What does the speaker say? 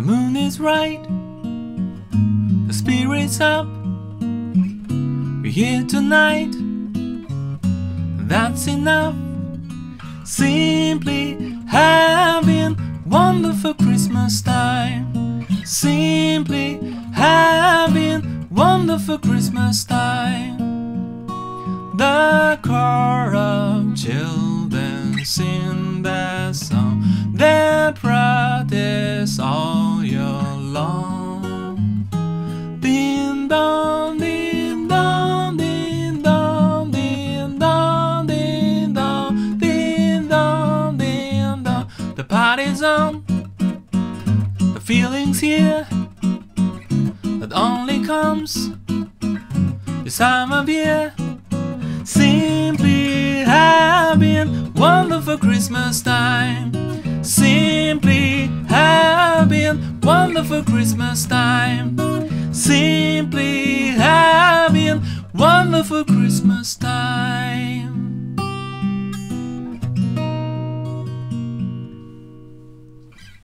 The moon is right, the spirit's up. We're here tonight, that's enough. Simply having wonderful Christmas time. Simply having wonderful Christmas time. The choir of children sing that song. They practice all on. The feeling's here. That only comes this time of year. Simply having wonderful Christmas time. Simply having wonderful Christmas time. Simply having wonderful Christmas time.